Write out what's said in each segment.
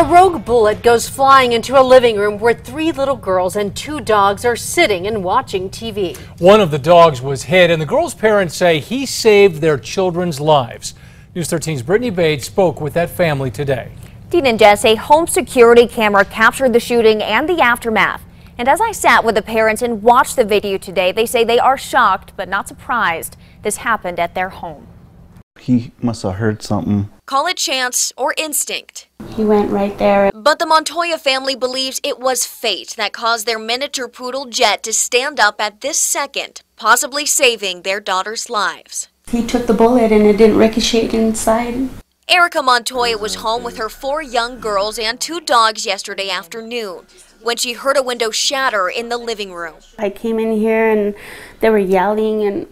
A rogue bullet goes flying into a living room where three little girls and two dogs are sitting and watching TV. One of the dogs was hit, and the girls' parents say he saved their children's lives. News 13's Brittany Bade spoke with that family today. Dean and Jess, a home security camera captured the shooting and the aftermath. And as I sat with the parents and watched the video today, they say they are shocked but not surprised this happened at their home. He must have heard something. Call it chance or instinct. He went right there. But the Montoya family believes it was fate that caused their miniature poodle Jet to stand up at this second, possibly saving their daughter's lives. He took the bullet and it didn't ricochet inside. Erica Montoya was home with her four young girls and two dogs yesterday afternoon when she heard a window shatter in the living room. I came in here and they were yelling and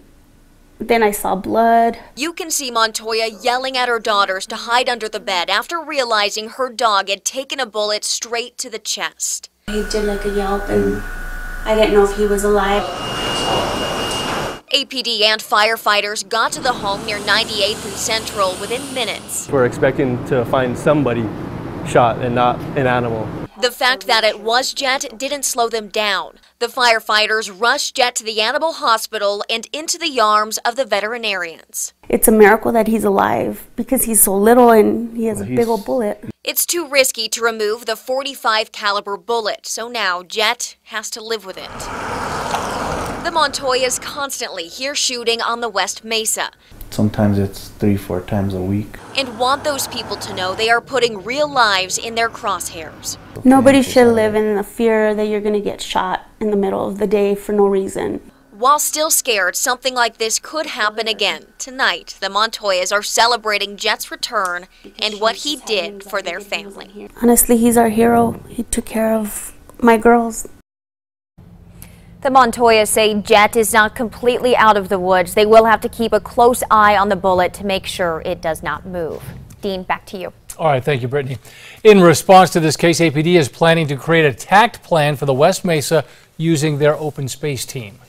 then I saw blood. You can see Montoya yelling at her daughters to hide under the bed after realizing her dog had taken a bullet straight to the chest. He did like a yelp and I didn't know if he was alive. APD and firefighters got to the home near 98th and Central within minutes. We're expecting to find somebody shot and not an animal. The fact that it was Jet didn't slow them down. The firefighters rushed Jet to the animal hospital and into the arms of the veterinarians. It's a miracle that he's alive because he's so little and he has well, a big old bullet. It's too risky to remove the 45 caliber bullet, so now Jet has to live with it. The Montoyas constantly hear shooting on the West Mesa. Sometimes it's three, four times a week. And want those people to know they are putting real lives in their crosshairs. Nobody should live in the fear that you're going to get shot in the middle of the day for no reason. While still scared something like this could happen again, tonight the Montoyas are celebrating Jet's return and what he did for their family. Honestly, he's our hero. He took care of my girls. The Montoya say Jet is not completely out of the woods. They will have to keep a close eye on the bullet to make sure it does not move. Dean, back to you. All right, thank you, Brittany. In response to this case, APD is planning to create a TACT plan for the West Mesa using their open space team.